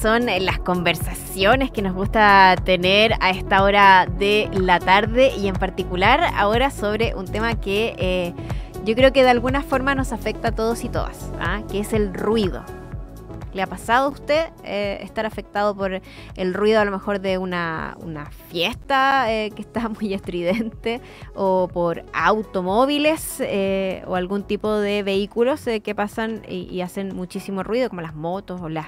son las conversaciones que nos gusta tener a esta hora de la tarde y en particular ahora sobre un tema que eh, yo creo que de alguna forma nos afecta a todos y todas, ¿ah? que es el ruido. ¿Le ha pasado a usted eh, estar afectado por el ruido a lo mejor de una, fiesta eh, que está muy estridente o por automóviles o algún tipo de vehículos que pasan y hacen muchísimo ruido como las motos o las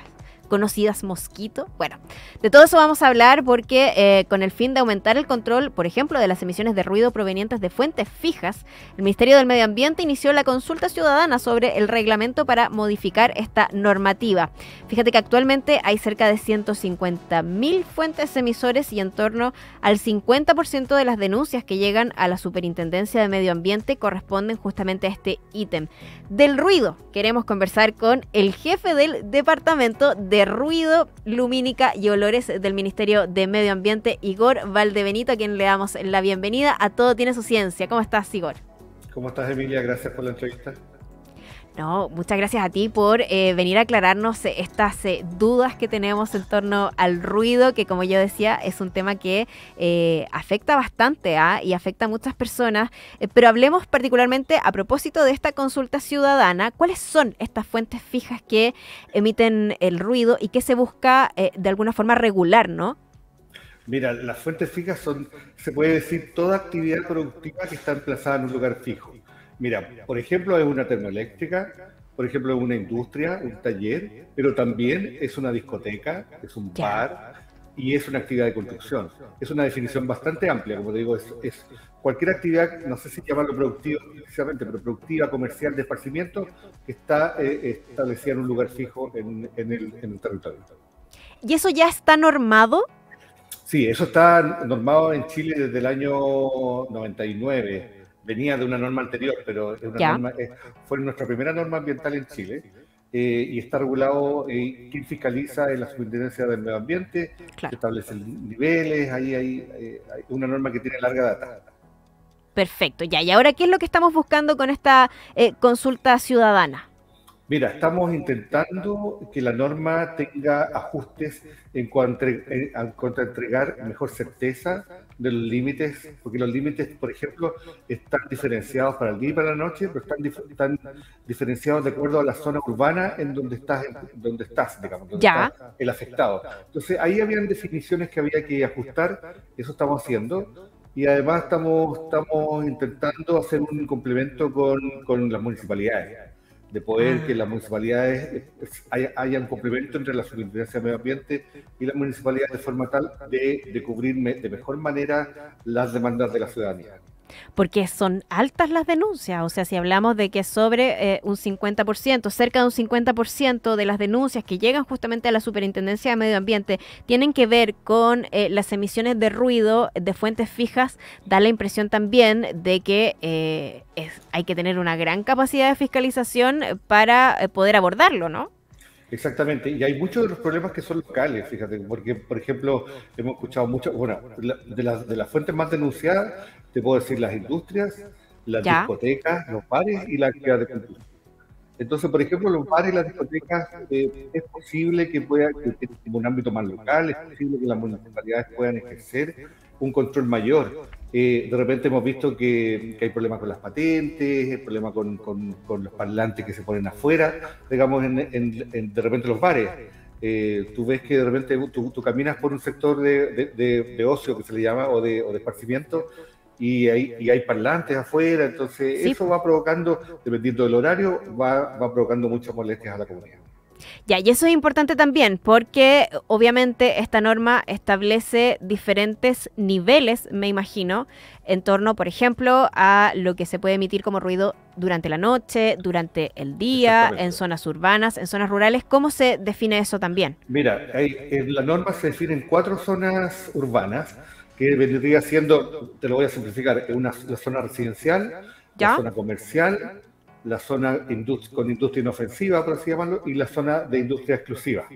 conocidas mosquito. Bueno, de todo eso vamos a hablar porque eh, con el fin de aumentar el control, por ejemplo, de las emisiones de ruido provenientes de fuentes fijas, el Ministerio del Medio Ambiente inició la consulta ciudadana sobre el reglamento para modificar esta normativa. Fíjate que actualmente hay cerca de 150.000 fuentes emisores y en torno al 50% de las denuncias que llegan a la Superintendencia de Medio Ambiente corresponden justamente a este ítem. Del ruido queremos conversar con el jefe del Departamento de Ruido, Lumínica y Olores del Ministerio de Medio Ambiente, Igor Valdebenito, a quien le damos la bienvenida a Todo Tiene Su Ciencia. ¿Cómo estás, Igor? ¿Cómo estás, Emilia? Gracias por la entrevista. No, muchas gracias a ti por eh, venir a aclararnos estas eh, dudas que tenemos en torno al ruido, que como yo decía, es un tema que eh, afecta bastante ¿ah? y afecta a muchas personas. pero hablemos particularmente a propósito de esta consulta ciudadana, ¿cuáles son estas fuentes fijas que emiten el ruido y que se busca de alguna forma regular, no? Mira, las fuentes fijas son, se puede decir, toda actividad productiva que está emplazada en un lugar fijo. Mira, por ejemplo, es una termoeléctrica, por ejemplo, es una industria, un taller, pero también es una discoteca, es un bar y es una actividad de construcción. Es una definición bastante amplia, como te digo, es, cualquier actividad, no sé si llamarlo productiva precisamente, pero productiva, comercial, de esparcimiento, que está eh, establecida en un lugar fijo en, el, en el territorio. ¿Y eso ya está normado? Sí, eso está normado en Chile desde el año 99 venía de una norma anterior, pero eh, fue nuestra primera norma ambiental en Chile. Eh, y está regulado eh, quién fiscaliza en la Superintendencia del Medio Ambiente, claro. establece niveles, ahí hay, hay, una norma que tiene larga data. Perfecto, ya. ¿Y ahora qué es lo que estamos buscando con esta consulta ciudadana? Mira, estamos intentando que la norma tenga ajustes en cuanto, a entregar mejor certeza de los límites, porque los límites, por ejemplo, están diferenciados para el día y para la noche, pero están, diferenciados de acuerdo a la zona urbana en donde estás, donde estás digamos, donde está el afectado. Entonces, ahí habían definiciones que había que ajustar, eso estamos haciendo. Y además estamos, estamos intentando hacer un complemento con, con las municipalidades de poder que las ah. municipalidades haya, un complemento entre la Superintendencia de Medio Ambiente y las municipalidades de forma tal de, de cubrir de mejor manera las demandas de la ciudadanía porque son altas las denuncias. O sea, si hablamos de que sobre eh, un 50%, cerca de un 50% de las denuncias que llegan justamente a la Superintendencia de Medio Ambiente tienen que ver con eh, las emisiones de ruido de fuentes fijas, da la impresión también de que eh, hay que tener una gran capacidad de fiscalización para poder abordarlo, ¿no? Exactamente, y hay muchos de los problemas que son locales, fíjate, porque, por ejemplo, hemos escuchado mucho, bueno, de, las, de las fuentes más denunciadas, te puedo decir las industrias, las discotecas, los bares y la actividad de cultura. Entonces, por ejemplo, los bares y las discotecas, eh, es posible que pueda, que, en un ámbito más local, es posible que las municipalidades puedan ejercer un control mayor. Eh, de repente hemos visto que, hay problemas con las patentes, hay problemas con, con, los parlantes que se ponen afuera, digamos, en, en, de repente los bares. Eh, tú ves que de repente tú, caminas por un sector de, de, ocio que se le llama o de, o esparcimiento y hay, y hay parlantes afuera, entonces eso va provocando, dependiendo del horario, va, va provocando muchas molestias a la comunidad. Ya, y eso es importante también porque obviamente esta norma establece diferentes niveles, me imagino, en torno, por ejemplo, a lo que se puede emitir como ruido durante la noche, durante el día, en zonas urbanas, en zonas rurales. ¿Cómo se define eso también? Mira, en la norma se definen cuatro zonas urbanas que vendría siendo, te lo voy a simplificar, una, la zona residencial, la zona comercial, la zona con industria inofensiva, por así llamarlo, y la zona de industria exclusiva.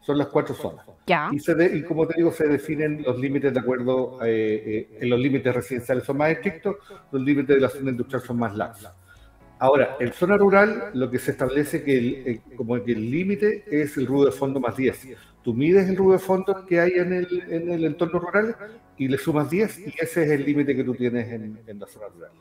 Son las cuatro zonas. Y, se y como te digo, se definen los límites de acuerdo, eh, eh, en los límites residenciales son más estrictos, los límites de la zona industrial son más laxos. Ahora, en zona rural lo que se establece que el, eh, como que el límite es el ruido de fondo más 10. Tú mides el ruido de fondo que hay en el, en el entorno rural y le sumas 10 y ese es el límite que tú tienes en, en la zona rural.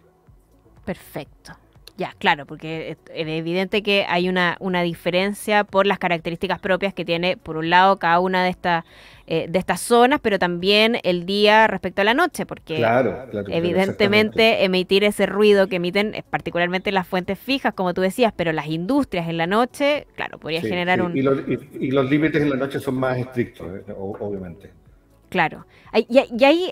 Perfecto. Ya, claro, porque es evidente que hay una, una diferencia por las características propias que tiene, por un lado, cada una de estas eh, de estas zonas, pero también el día respecto a la noche, porque evidentemente emitir ese ruido que emiten particularmente las fuentes fijas, como tú decías, pero las industrias en la noche, claro, podría generar un... Y los, límites en la noche son más estrictos, eh, obviamente. Claro. Y, y hay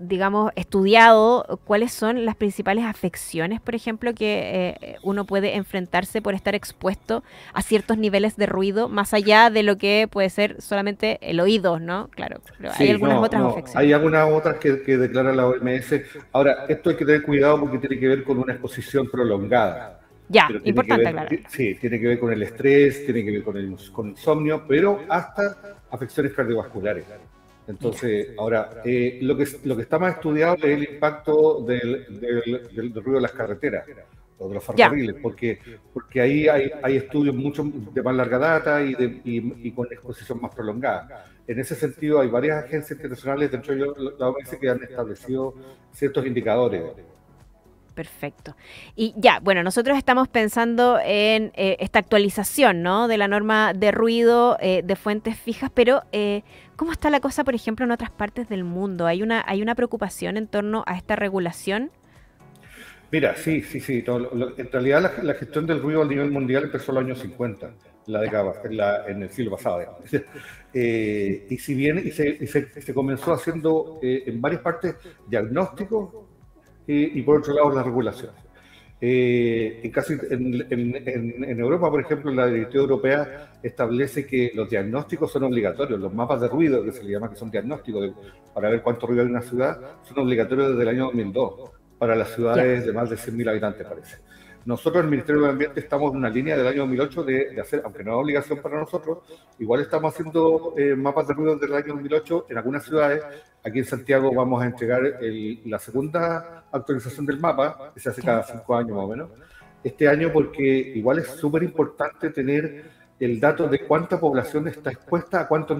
digamos, estudiado cuáles son las principales afecciones, por ejemplo, que eh, uno puede enfrentarse por estar expuesto a ciertos niveles de ruido, más allá de lo que puede ser solamente el oído, ¿no? Claro, pero hay algunas otras afecciones. Hay algunas otras que, que declara la OMS. Ahora, esto hay que tener cuidado porque tiene que ver con una exposición prolongada. Ya, importante, claro. Sí, tiene que ver con el estrés, tiene que ver con el con insomnio, pero hasta afecciones cardiovasculares. Entonces, ahora, eh, lo, que, lo que está más estudiado es el impacto del, del, ruido de las carreteras o de los ferrocarriles, porque, porque ahí hay, hay, estudios mucho de más larga data y, de, y, con exposición más prolongada. En ese sentido, hay varias agencias internacionales, dentro de la OMS, que han establecido ciertos indicadores. Perfecto. Y ya, bueno, nosotros estamos pensando en eh, esta actualización, ¿no? De la norma de ruido eh, de fuentes fijas, pero eh, ¿cómo está la cosa, por ejemplo, en otras partes del mundo? ¿Hay una, hay una preocupación en torno a esta regulación? Mira, sí, sí, sí. en realidad la, gestión del ruido a nivel mundial empezó en los años 50, la década, en, en el siglo pasado. y si bien y se, se, comenzó haciendo en varias partes diagnósticos y, por otro lado la regulación. Eh, en, casi, en, Europa, por ejemplo, la directiva europea establece que los diagnósticos son obligatorios, los mapas de ruido, que se le llama que son diagnósticos para ver cuánto ruido hay en una ciudad, son obligatorios desde el año 2002 para las ciudades de más de 100.000 habitantes, parece. Nosotros, el Ministerio del Ambiente, estamos en una línea del año 2008 de, hacer, aunque no es obligación para nosotros, igual estamos haciendo eh, mapas de ruido desde el año 2008 en algunas ciudades. Aquí en Santiago vamos a entregar la segunda actualización del mapa, que se hace cada cinco años más o menos. Este año porque igual es súper importante tener el dato de cuánta población está expuesta a, cuántos,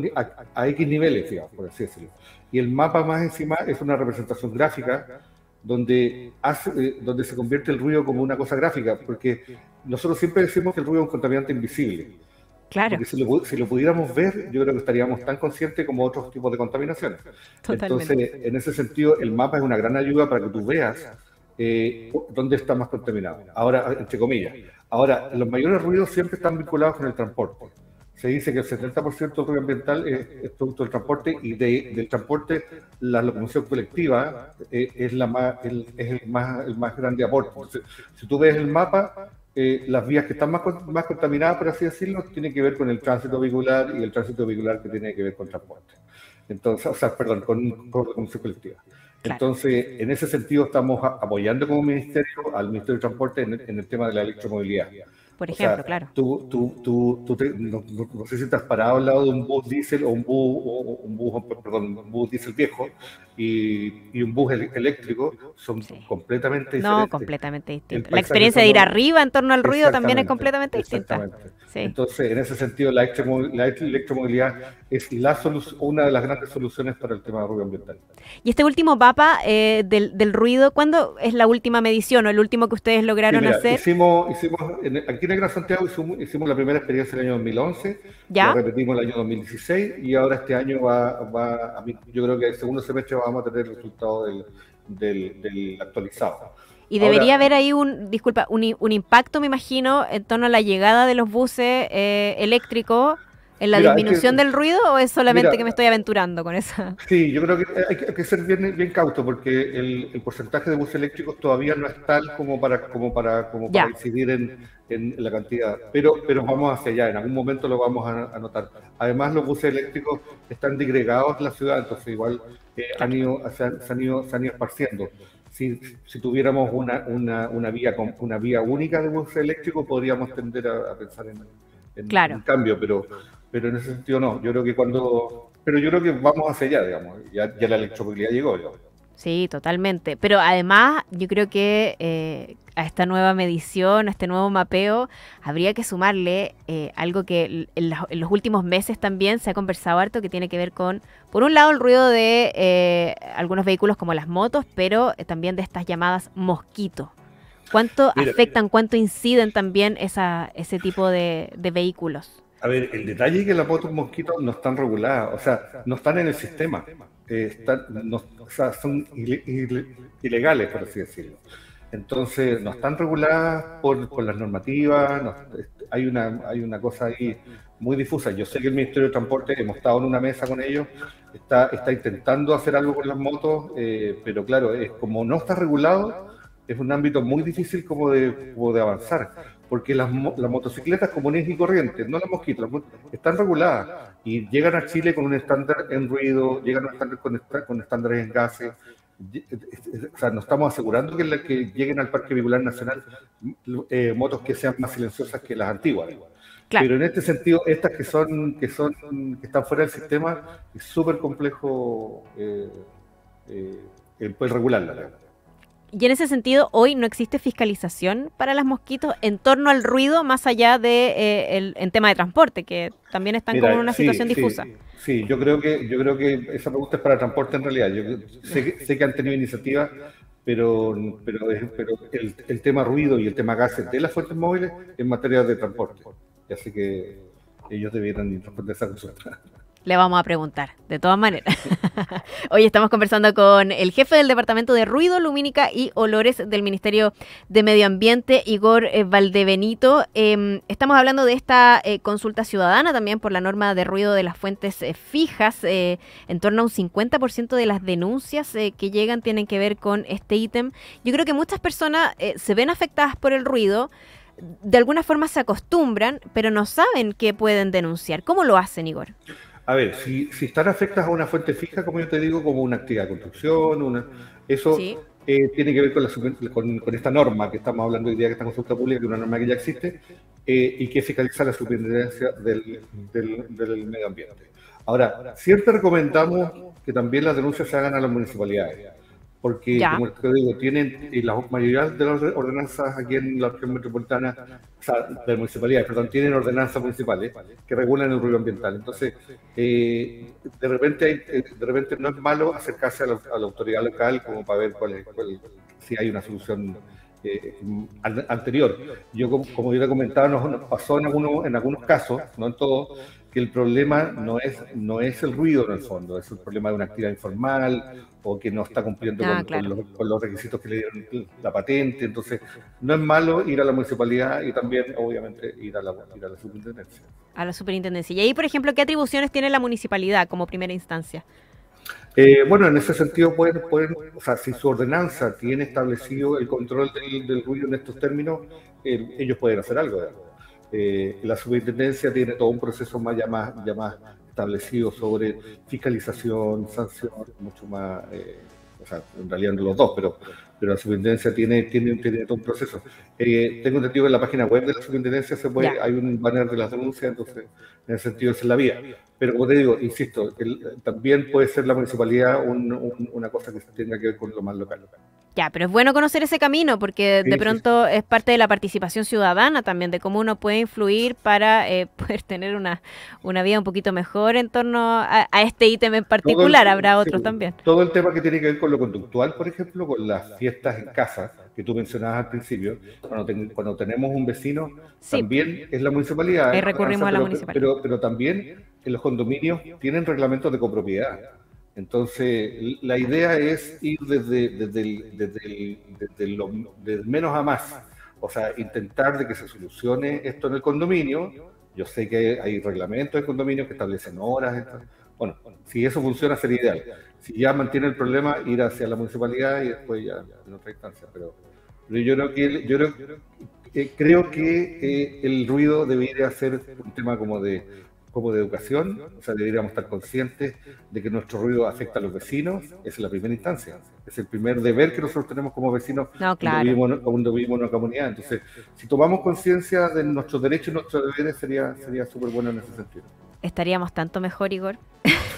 a, X niveles, digamos, por así decirlo. Y el mapa más encima es una representación gráfica donde, hace, eh, donde se convierte el ruido como una cosa gráfica, porque nosotros siempre decimos que el ruido es un contaminante invisible. Claro. Porque si lo, si lo pudiéramos ver, yo creo que estaríamos tan conscientes como otros tipos de contaminaciones. Entonces, en ese sentido, el mapa es una gran ayuda para que tú veas eh, dónde está más contaminado. Ahora, entre comillas. Ahora, los mayores ruidos siempre están vinculados con el transporte se dice que el 70% del ruido ambiental es, producto del transporte y del transporte la locomoción colectiva eh, es, la más, el, es el, más, el más grande aporte. si tú ves el mapa, eh, las vías que están más, más contaminadas, por así decirlo, tienen que ver con el tránsito vehicular y el tránsito vehicular que tiene que ver con transporte. Entonces, o sea, perdón, con, con locomoción colectiva. Entonces, en ese sentido, estamos apoyando como ministerio al Ministerio de Transporte en el tema de la electromovilidad por ejemplo, claro. Tú, tú, tú, tú no, sé si te has parado al lado de un bus diésel o un bus, o un bus, perdón, un bus diésel viejo y, y un bus eléctrico, son completamente diferentes. No, completamente distintos. La experiencia de ir arriba en torno al ruido también es completamente distinta. Entonces, en ese sentido, la, electromovilidad es la una de las grandes soluciones para el tema de ruido ambiental. Y este último mapa eh, del, del, ruido, ¿cuándo es la última medición o el último que ustedes lograron hacer? Hicimos, hicimos aquí en el Gran Santiago hicimos, la primera experiencia en el año 2011, ¿Ya? repetimos el año 2016 y ahora este año va, va a yo creo que el segundo semestre vamos a tener el resultado del, del, actualizado. Y debería haber ahí un, disculpa, un, un, impacto, me imagino, en torno a la llegada de los buses eh, eléctricos ¿En la disminución del ruido o es solamente que me estoy aventurando con eso? Sí, yo creo que hay que, ser bien, bien cauto porque el, porcentaje de buses eléctricos todavía no es tal como para, como para, como para incidir en, en, la cantidad, pero, pero vamos hacia allá, en algún momento lo vamos a, notar. Además, los buses eléctricos están digregados en la ciudad, entonces igual eh, han ido, se, han, ido, se han ido esparciendo. Si, si, tuviéramos una, una, una, vía, una vía única de buses eléctricos, podríamos tender a, pensar en, en, cambio, pero pero en ese sentido no. Yo creo que cuando. Pero yo creo que vamos hacia allá, digamos. Ya, la electromovilidad llegó, Sí, totalmente. Pero además, yo creo que eh, a esta nueva medición, a este nuevo mapeo, habría que sumarle eh, algo que en, los últimos meses también se ha conversado harto, que tiene que ver con, por un lado, el ruido de eh, algunos vehículos como las motos, pero también de estas llamadas mosquitos. ¿Cuánto afectan, cuánto inciden también esa, ese tipo de, vehículos? A ver, el detalle es que las motos mosquitos no están reguladas, o sea, no están en el sistema. Eh, son ilegales, por así decirlo. Entonces, no están reguladas por, las normativas, hay, una, hay una cosa ahí muy difusa. Yo sé que el Ministerio de Transporte, hemos estado en una mesa con ellos, está, está intentando hacer algo con las motos, eh, pero claro, es como no está regulado, es un ámbito muy difícil como de, como de avanzar porque las, las, motocicletas comunes y corrientes, no las mosquitos, están reguladas y llegan a Chile con un estándar en ruido, llegan a un estándar con, con estándares en gases. O sea, nos estamos asegurando que, que lleguen al Parque Vehicular Nacional eh, motos que sean más silenciosas que las antiguas. Pero en este sentido, estas que son que son que están fuera del sistema, es súper complejo eh, eh, poder regularlas. Y en ese sentido, hoy no existe fiscalización para las mosquitos en torno al ruido, más allá de eh, el, en tema de transporte, que también están como en una situación difusa. Sí, yo creo que yo creo que esa pregunta es para transporte en realidad. Yo sé, que han tenido iniciativas, pero pero, pero el, el, tema ruido y el tema gases de las fuentes móviles en materia de transporte. Así que ellos debieran responder esa consulta. Le vamos a preguntar, de todas maneras. Hoy estamos conversando con el jefe del Departamento de Ruido, Lumínica y Olores del Ministerio de Medio Ambiente, Igor eh, Valdebenito. Em, estamos hablando de esta eh, consulta ciudadana también por la norma de ruido de las fuentes eh, fijas. en torno a un 50% de las denuncias que llegan tienen que ver con este ítem. Yo creo que muchas personas se ven afectadas por el ruido de alguna forma se acostumbran, pero no saben qué pueden denunciar. ¿Cómo lo hacen, Igor? A ver, si, están afectas a una fuente fija, como yo te digo, como una actividad de construcción, una, eso eh, tiene que ver con, con, esta norma que estamos hablando hoy día, que está en consulta pública, que es una norma que ya existe, eh, y que fiscaliza la superintendencia del, del, medio ambiente. Ahora, siempre recomendamos que también las denuncias se hagan a las municipalidades porque, como te digo, tienen la mayoría de las ordenanzas aquí en la región metropolitana, o sea, de municipalidades, perdón, tienen ordenanzas municipales que regulan el ruido ambiental. Entonces, eh, de, repente eh, de repente no es malo acercarse a la, autoridad local como para ver cuál es, si hay una solución eh, anterior. Yo, como, como yo te comentaba, nos, pasó en algunos, en algunos casos, no en todos, que el problema no es, no es el ruido en el fondo, es el problema de una actividad informal o que no está cumpliendo ah, con, los, requisitos que le dieron la patente. Entonces, no es malo ir a la municipalidad y también, obviamente, ir a la, ir a la superintendencia. A la superintendencia. Y ahí, por ejemplo, ¿qué atribuciones tiene la municipalidad como primera instancia? Eh, bueno, en ese sentido, pueden, pueden, o sea, si su ordenanza tiene establecido el control del, ruido en estos términos, eh, ellos pueden hacer algo. Eh, la superintendencia tiene todo un proceso más ya más, ya más establecido sobre fiscalización, sanción, mucho más, eh, o sea, en realidad no los dos, pero, pero la superintendencia tiene, tiene, tiene todo un proceso. Eh, tengo entendido que en la página web de la superintendencia se puede, hay un banner de las denuncias, entonces en ese sentido es la vía. Pero como te digo, insisto, también puede ser la municipalidad una cosa que tenga que ver con lo más local. Ya, pero es bueno conocer ese camino porque de pronto es parte de la participación ciudadana también, de cómo uno puede influir para eh, poder tener una, una vida un poquito mejor en torno a, este ítem en particular. Habrá otros también. Todo el tema que tiene que ver con lo conductual, por ejemplo, con las fiestas en casa que tú mencionabas al principio, cuando, cuando tenemos un vecino, también es la municipalidad. Ahí recurrimos a la municipalidad. Pero, pero también en los condominios tienen reglamentos de copropiedad. Entonces, la idea es ir desde, desde, lo, menos a más, o sea, intentar de que se solucione esto en el condominio. Yo sé que hay reglamentos de condominio que establecen horas. Bueno, si eso funciona sería ideal. Si ya mantiene el problema, ir hacia la municipalidad y después ya en otra instancia. Pero, yo creo que, yo creo, que eh, el ruido debería ser un tema como de como de educación, o sea, deberíamos estar conscientes de que nuestro ruido afecta a los vecinos, esa es la primera instancia, es el primer deber que nosotros tenemos como vecinos cuando, vivimos, en una comunidad. Entonces, si tomamos conciencia de nuestros derechos y nuestros deberes, sería sería súper bueno en ese sentido. Estaríamos tanto mejor, Igor.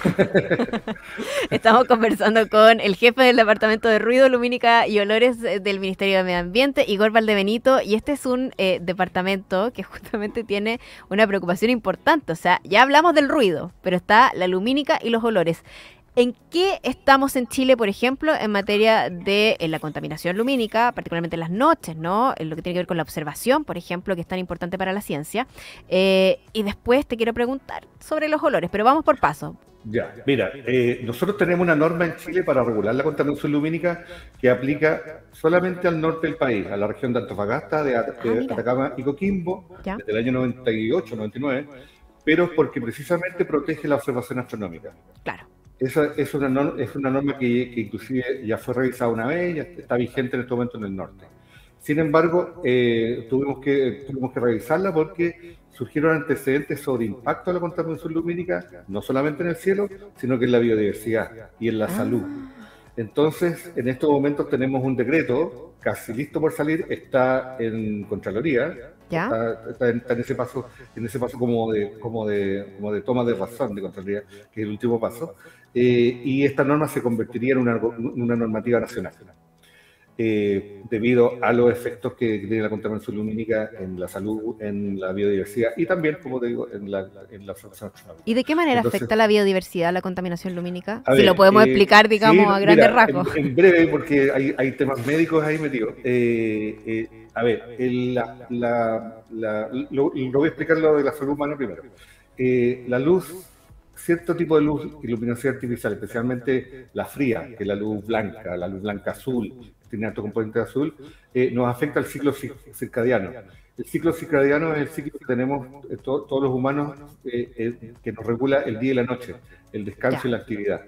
Estamos conversando con el jefe del Departamento de Ruido, Lumínica y Olores eh, del Ministerio de Medio Ambiente, Igor Valdebenito, y este es un eh, departamento que justamente tiene una preocupación importante. O sea, ya hablamos del ruido, pero está la lumínica y los olores. ¿En qué estamos en Chile, por ejemplo, en materia de la contaminación lumínica, particularmente en las noches, ¿no? En lo que tiene que ver con la observación, por ejemplo, que es tan importante para la ciencia. Eh, y después te quiero preguntar sobre los olores, pero vamos por paso. Ya, mira, eh, nosotros tenemos una norma en Chile para regular la contaminación lumínica que aplica solamente al norte del país, a la región de Antofagasta, de, ah, Atacama y Coquimbo, desde el año 98, 99, pero porque precisamente protege la observación astronómica. Claro. Esa es una, norma, es una norma que, inclusive ya fue revisada una vez, ya está vigente en este momento en el norte. Sin embargo, eh, tuvimos, que, tuvimos que revisarla porque surgieron antecedentes sobre impacto de la contaminación lumínica, no solamente en el cielo, sino que en la biodiversidad y en la ah. salud. Entonces, en estos momentos tenemos un decreto casi listo por salir, está en Contraloría, Está, en, ese paso, en ese paso como de, como de, como de toma de razón de Contraloría, que es el último paso, eh, y esta norma se convertiría en una, una normativa nacional. Eh, debido a los efectos que tiene la contaminación lumínica en la salud, en la biodiversidad y también, como te digo, en la, en la ¿Y de qué manera afecta la biodiversidad la contaminación lumínica? Si lo podemos eh, explicar, digamos, a grandes rasgos. En, breve, porque hay, hay, temas médicos ahí metidos. Eh, a ver, la, la, lo, lo, voy a explicar lo de la salud humana primero. la luz cierto tipo de luz y luminosidad artificial, especialmente la fría, que es la luz blanca, la luz blanca azul, tiene alto componente azul, eh, nos afecta el ciclo circadiano. El ciclo circadiano es el ciclo que tenemos eh, todos los humanos eh, que nos regula el día y la noche, el descanso y la actividad.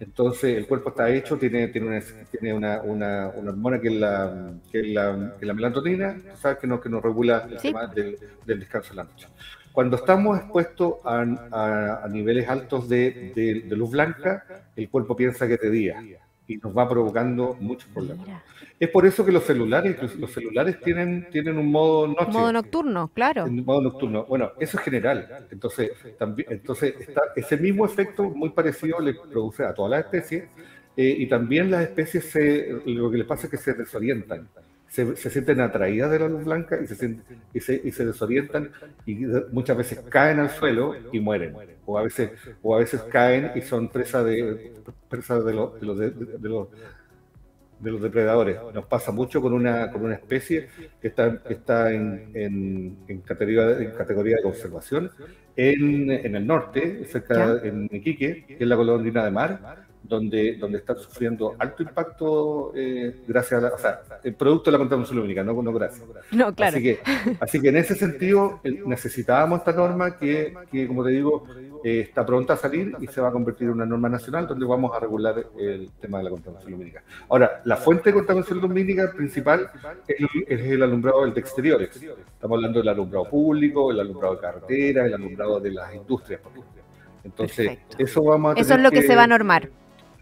Entonces, el cuerpo está hecho, tiene, tiene, una, tiene una, una, hormona que es la, que la, que la melatonina, ¿sabes? Que, nos, que nos regula el tema del, del descanso en la noche. Cuando estamos expuestos a, a, niveles altos de, de, luz blanca, el cuerpo piensa que es de día y nos va provocando muchos problemas. Es por eso que los celulares, los celulares tienen, tienen un modo noche. Modo nocturno, claro. Un modo nocturno. Bueno, eso es general. Entonces, también, entonces está, ese mismo efecto muy parecido le produce a todas las especies eh, y también las especies se, lo que les pasa es que se desorientan se, sienten atraídas de la luz blanca y se, y se, y se, desorientan y muchas veces caen al suelo y mueren. O a veces, o a veces caen y son presa de, presa de, los, de, los, de, los, de los depredadores. Nos pasa mucho con una, con una especie que está, está en, en, categoría, en categoría de conservación en, en el norte, cerca en Iquique, que es la golondrina de mar donde, donde están sufriendo alto impacto eh, gracias a la, o sea, el producto de la contaminación lumínica, no, no gracias. No, claro. Así que, así que en ese sentido necesitábamos esta norma que, que como te digo, eh, está pronta a salir y se va a convertir en una norma nacional donde vamos a regular el tema de la contaminación lumínica. Ahora, la fuente de contaminación lumínica principal es, el alumbrado del de exteriores. Estamos hablando del alumbrado público, el alumbrado de carretera, el alumbrado de las industrias. Entonces, eso vamos a Eso es lo que se va a normar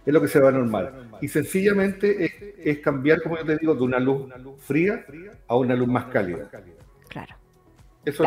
es lo que se va a normar. Y sencillamente es, cambiar, como yo te digo, de una luz fría a una luz más cálida.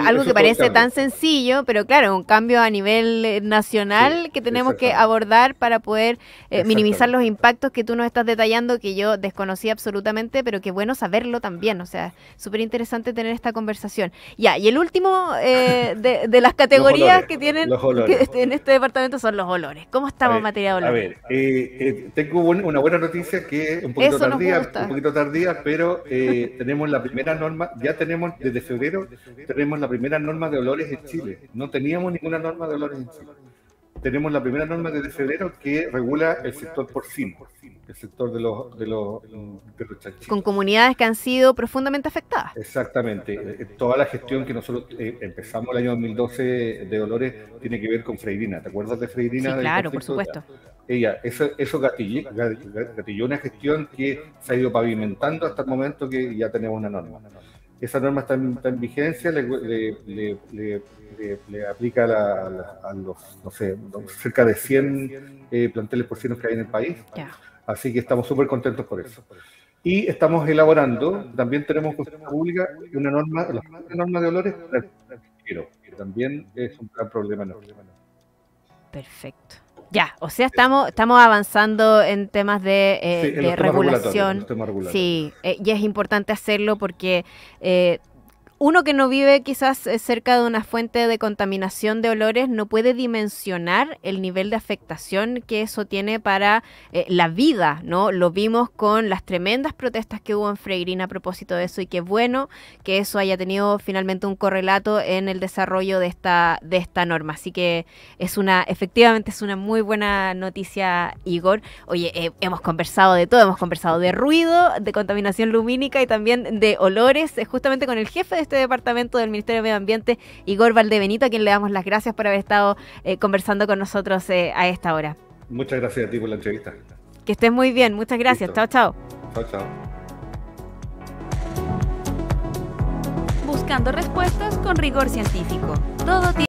Algo que parece tan sencillo, pero claro, un cambio a nivel eh, nacional que tenemos que abordar para poder eh, minimizar los impactos que tú nos estás detallando, que yo desconocí absolutamente, pero que bueno saberlo también. O sea, súper interesante tener esta conversación. Ya, y el último eh, de, las categorías que tienen en este departamento son los olores. ¿Cómo estamos en materia de olores? A ver, tengo una buena noticia que es un poquito tardía, un poquito tardía, pero tenemos la primera norma, ya tenemos desde febrero, tenemos la primera norma de olores en Chile. No teníamos ninguna norma de olores en Chile. Tenemos la primera norma desde febrero que regula el sector porcino, el sector de los, de los, Con comunidades que han sido profundamente afectadas. Exactamente. Eh, toda la gestión que nosotros eh, empezamos el año 2012 de olores tiene que ver con Freirina. ¿Te acuerdas de Freirina? Sí, claro, por supuesto. Ella, eso, eso gatilló, gatilló una gestión que se ha ido pavimentando hasta el momento que ya tenemos una norma. Esa norma está en, vigencia, le, aplica a, los, no sé, cerca de 100 eh, planteles porcinos que hay en el país. Así que estamos súper contentos por eso. Y estamos elaborando, también tenemos en pública una norma, la norma de olores, pero también es un gran problema. Perfecto. Ya, o sea, estamos, estamos avanzando en temas de, eh, regulación. Sí, eh, y es importante hacerlo porque eh, uno que no vive quizás eh, cerca de una fuente de contaminación de olores no puede dimensionar el nivel de afectación que eso tiene para eh, la vida, ¿no? Lo vimos con las tremendas protestas que hubo en Freirina a propósito de eso y qué bueno que eso haya tenido finalmente un correlato en el desarrollo de esta, de esta norma. Así que es una, efectivamente es una muy buena noticia, Igor. Oye, eh, hemos conversado de todo, hemos conversado de ruido, de contaminación lumínica y también de olores, justamente con el jefe de este departamento del Ministerio de Medio Ambiente, Igor Valdebenito, a quien le damos las gracias por haber estado eh, conversando con nosotros eh, a esta hora. Muchas gracias a ti por la entrevista. Que estés muy bien, muchas gracias. Chao, chao. Chao, chao. Buscando respuestas con rigor científico. Todo